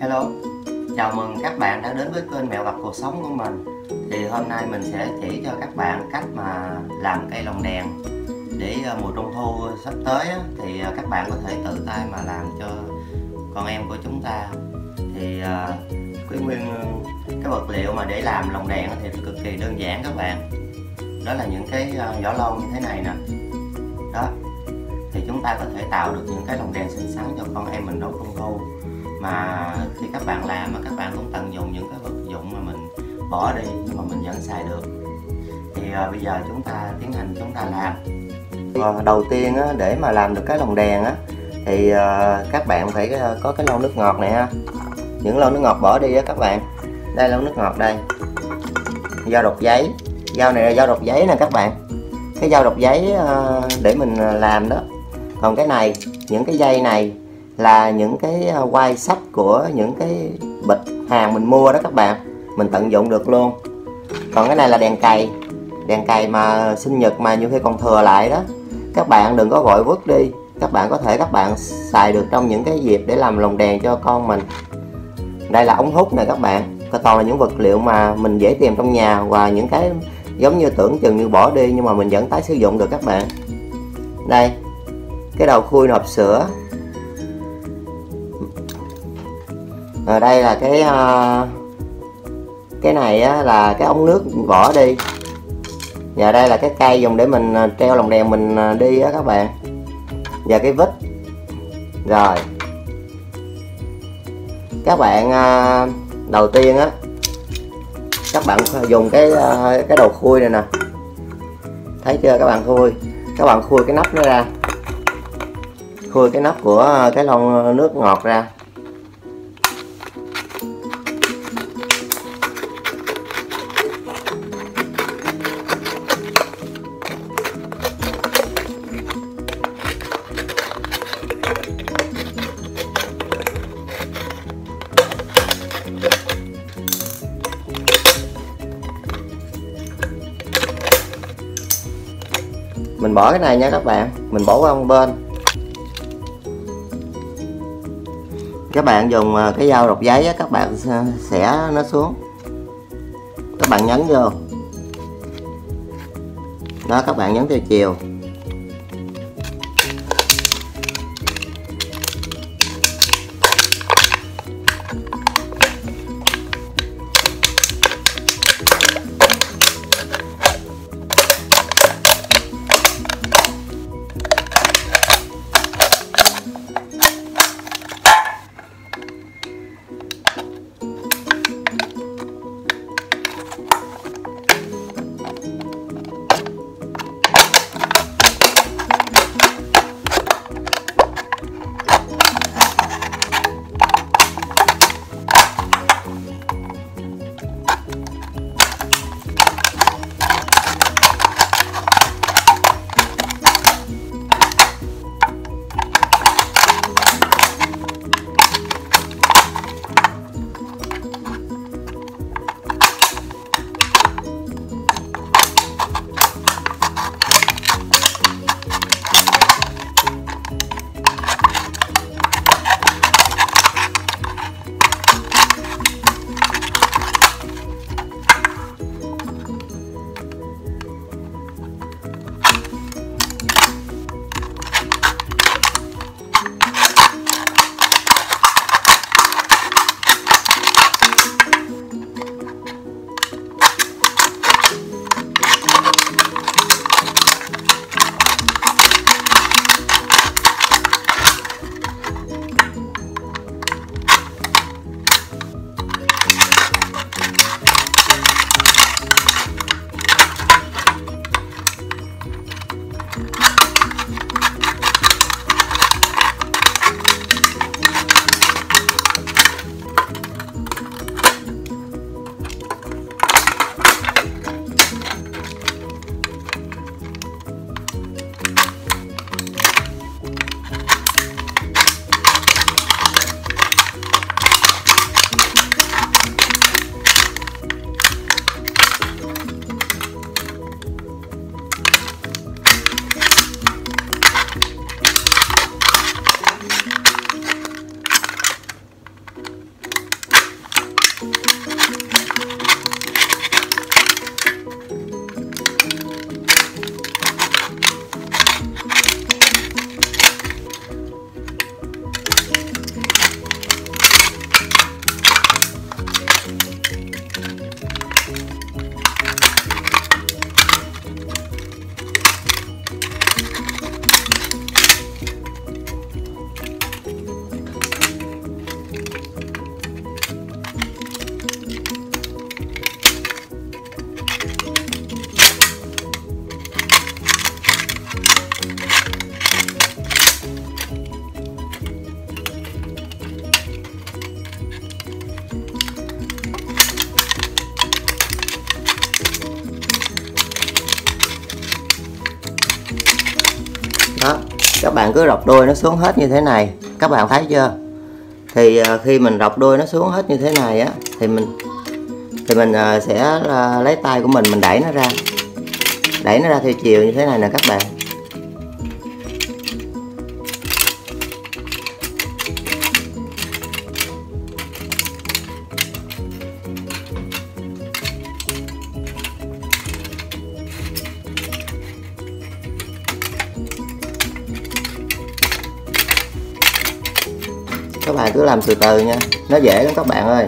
Hello, chào mừng các bạn đã đến với kênh Mẹo Vặt Cuộc Sống của mình. Thì hôm nay mình sẽ chỉ cho các bạn cách mà làm cây lồng đèn Để ờ, mùa trung thu sắp tới thì ờ, các bạn có thể tự tay mà làm cho con em của chúng ta. Thì ờ, cái nguyên cái vật liệu mà để làm lồng đèn thì cực kỳ đơn giản các bạn. Đó là những cái vỏ lon như thế này nè. Đó. Thì chúng ta có thể tạo được những cái lồng đèn xinh xắn cho con em mình đón trung thu mà khi các bạn làm mà các bạn cũng tận dụng những cái vật dụng mà mình bỏ đi nhưng mà mình vẫn xài được. Thì à, bây giờ chúng ta tiến hành chúng ta làm. À, đầu tiên á, để mà làm được cái lồng đèn á thì à, các bạn phải à, có cái lon nước ngọt này ha. Những lon nước ngọt bỏ đi á các bạn. Đây lon nước ngọt đây. Dao độc giấy. Dao này là dao độc giấy nè các bạn. Cái dao độc giấy à, để mình à, làm đó. Còn cái này những cái dây này là những cái à, quay sách của những cái bịch hàng mình mua đó các bạn. Mình tận dụng được luôn. Còn cái này là đèn cày. Đèn cày mà sinh nhật mà nhiều khi còn thừa lại đó. Các bạn đừng có vội vứt đi. Các bạn có thể các bạn xài được trong những cái dịp để làm lồng đèn cho con mình. Đây là ống hút này các bạn. Có toàn là những vật liệu mà mình dễ tìm trong nhà và những cái giống như tưởng chừng như bỏ đi nhưng mà mình vẫn tái sử dụng được các bạn. Đây, cái đầu khui nộp sữa. Rồi đây là cái uh, cái này á, là cái ống nước vỏ đi. Và đây là cái cây dùng để mình ờ, treo lồng đèn mình ờ, đi á các bạn. Và cái vít. Rồi. Các bạn uh, đầu tiên á các bạn dùng cái uh, cái đầu khui này nè. Thấy chưa các bạn khui? Các bạn khui cái nắp nó ra. Khui cái nắp của cái lon nước ngọt ra. Bỏ cái này nha các bạn. Mình bỏ qua một bên. Các bạn dùng à, cái dao rọc giấy á, các bạn sẽ nó xuống. Các bạn nhấn vô. Đó các bạn nhấn theo chiều. Các bạn cứ rọc đuôi nó xuống hết như thế này. Các bạn thấy chưa? Thì à, khi mình rọc đuôi nó xuống hết như thế này á, thì mình thì mình à, sẽ à, lấy tay của mình mình đẩy nó ra. Đẩy nó ra theo chiều như thế này nè các bạn. Các bạn cứ làm từ từ nha. Nó dễ lắm các bạn ơi.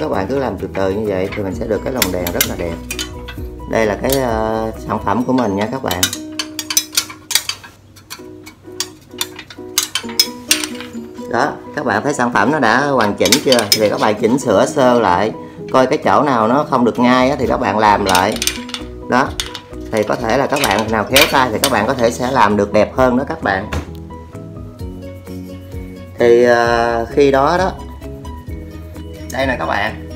Các bạn cứ làm từ từ như vậy thì mình sẽ được cái lồng đèn rất là đẹp. Đây là cái uh, sản phẩm của mình nha các bạn. Đó các bạn thấy sản phẩm nó đã hoàn chỉnh chưa? Thì các bạn chỉnh sửa sơ lại coi cái chỗ nào nó không được ngay thì các bạn làm lại. Đó thì có thể là các bạn nào khéo tay thì các bạn có thể sẽ làm được đẹp hơn đó các bạn. Thì uh, khi đó đó đây nè các bạn.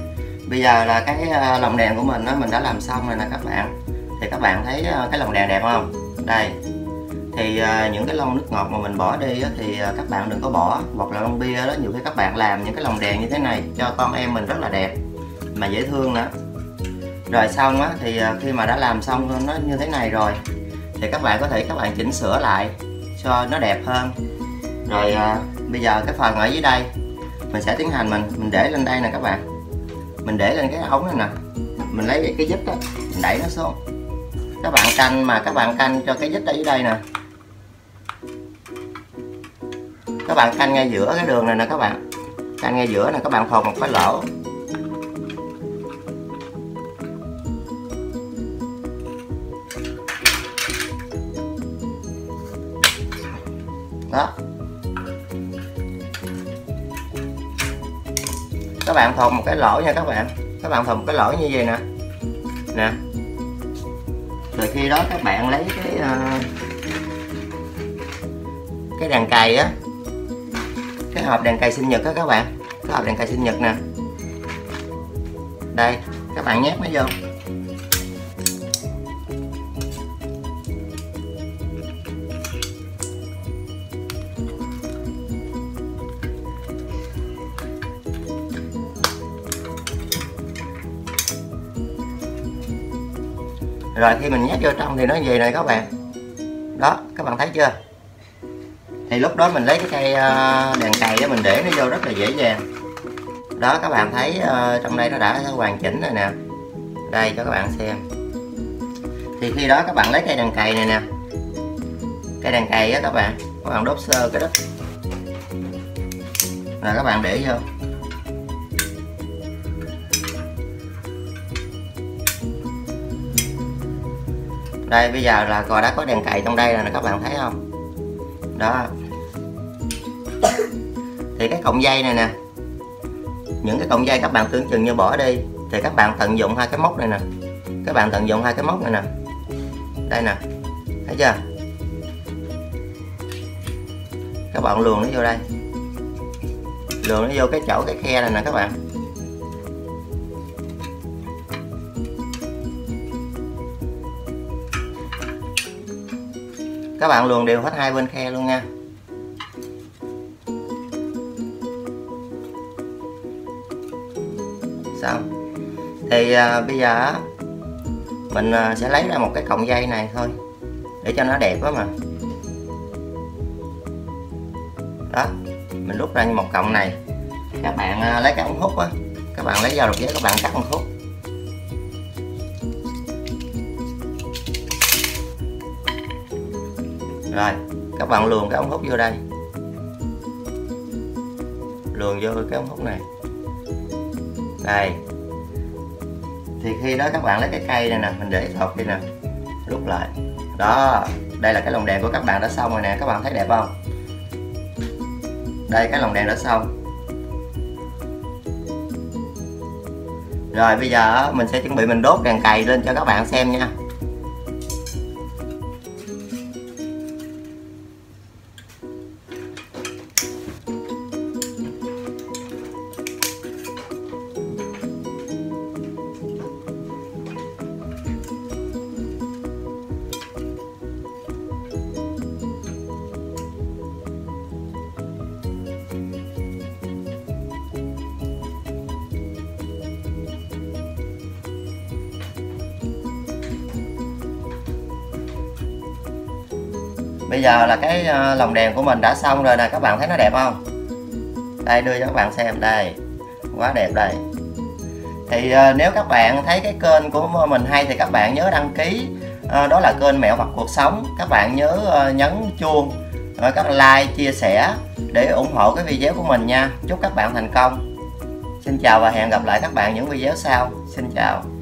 Bây giờ là cái à, lồng đèn của mình đó mình đã làm xong rồi nè các bạn. Thì các bạn thấy à, cái lồng đèn đẹp không? Đây. Thì à, những cái lon nước ngọt mà mình bỏ đi thì các bạn đừng có bỏ. Hoặc là lon bia đó, nhiều khi các bạn làm những cái lồng đèn như thế này cho con em mình rất là đẹp, mà dễ thương nữa. Rồi xong á, thì khi mà đã làm xong nó như thế này rồi, thì các bạn có thể các bạn chỉnh sửa lại cho nó đẹp hơn. Rồi bây giờ cái phần ở dưới đây mình sẽ tiến hành, mình mình để lên đây nè các bạn. Mình để lên cái ống này nè. Mình lấy cái dít đó, mình đẩy nó xuống. Các bạn canh mà, các bạn canh cho cái dít ở dưới đây nè. Các bạn canh ngay giữa cái đường này nè các bạn. Canh ngay giữa nè, các bạn phồng một cái lỗ. Đó. Các bạn thòng một cái lỗ nha các bạn. Các bạn thòng một cái lỗ như vậy nè. Nè. Rồi khi đó các bạn lấy cái uh, cái đèn cày á. Cái hộp đèn cày sinh nhật á các bạn. Cái hộp đèn cày sinh nhật nè. Đây các bạn nhét nó vô. Rồi khi mình nhét vô trong thì nó về này các bạn. Đó, các bạn thấy chưa? Thì lúc đó mình lấy cái cây ờ, đèn cày đó mình để nó vô rất là dễ dàng. Đó, các bạn thấy ờ, trong đây nó đã hoàn chỉnh rồi nè. Đây, cho các bạn xem. Thì khi đó các bạn lấy cây đèn cày này nè. Cây đèn cày á các bạn các bạn đốt sơ cái đất là các bạn để vô. Đây bây giờ là cò đã có đèn cày trong đây nè các bạn thấy không? Đó. Thì cái cọng dây này nè những cái cọng dây các bạn tưởng chừng như bỏ đi thì các bạn tận dụng hai cái móc này nè. Các bạn tận dụng hai cái móc này nè. Đây nè thấy chưa? Các bạn luồn nó vô đây. Luồn nó vô cái chỗ cái khe này nè các bạn các bạn luồn đều hết hai bên khe luôn nha. Xong. Thì à, bây giờ mình à, sẽ lấy ra một cái cọng dây này thôi để cho nó đẹp quá mà. Đó mình rút ra như một cọng này. Các bạn à, lấy cái ống hút á. Các bạn lấy dao đục giấy các bạn cắt ống hút rồi, các bạn luồn cái ống hút vô đây. Luồn vô cái ống hút này. Đây. Thì khi đó các bạn lấy cái cây này nè, mình để thọt đi nè, rút lại. Đó, đây là cái lồng đèn của các bạn đã xong rồi nè, các bạn thấy đẹp không? Đây, cái lồng đèn đã xong. Rồi, bây giờ mình sẽ chuẩn bị mình đốt đèn cày lên cho các bạn xem nha. Bây giờ là cái ờ, lồng đèn của mình đã xong rồi nè, các bạn thấy nó đẹp không? Đây, đưa cho các bạn xem, đây, quá đẹp đây. Thì ờ, nếu các bạn thấy cái kênh của mình hay thì các bạn nhớ đăng ký ờ, đó là kênh mẹo vật cuộc sống. Các bạn nhớ nhấn chuông rồi các like, chia sẻ để ủng hộ cái video của mình nha. Chúc các bạn thành công. Xin chào và hẹn gặp lại các bạn những video sau. Xin chào.